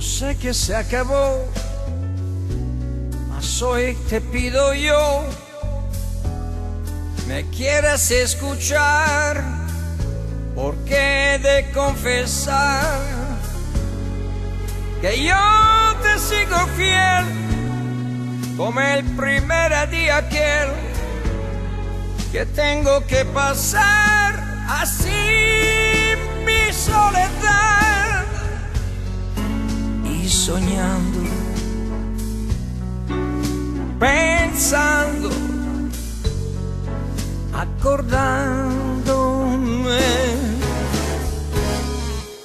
Sé que se acabó, mas hoy te pido yo, me quieras escuchar, porque de confesar que yo te sigo fiel, como el primer día aquel que tengo que pasar así mi soledad soñando, pensando, acordándome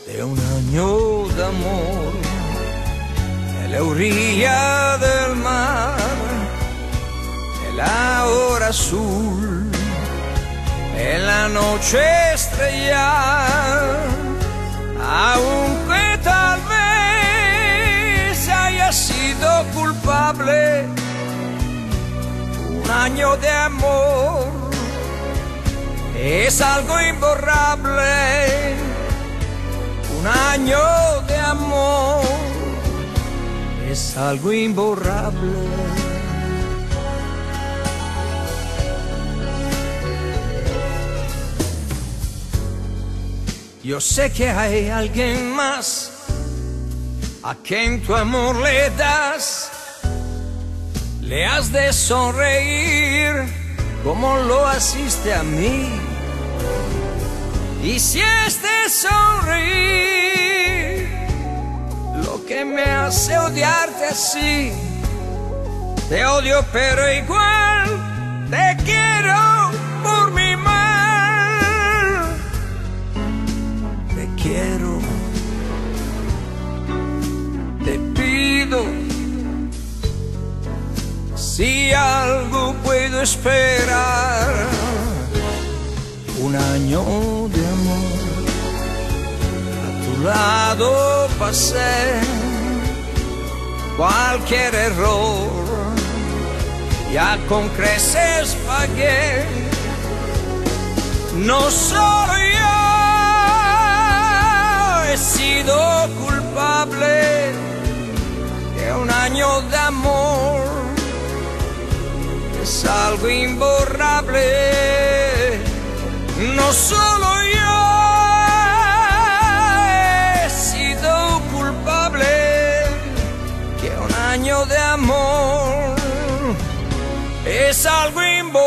de un año de amor en la orilla del mar, en la hora azul en la noche estrellada, culpable un año de amor, es algo imborrable, un año de amor, es algo imborrable. Yo sé que hay alguien más a quien tu amor le das. Le has de sonreír como lo asiste a mí. Y si es de sonreír lo que me hace odiarte así, te odio pero igual si algo puedo esperar, un año de amor, a tu lado pasé cualquier error, ya con creces pagué, no soy yo he sido culpable de un año de. Es algo imborrable. No solo yo he sido culpable que un año de amor es algo imborrable.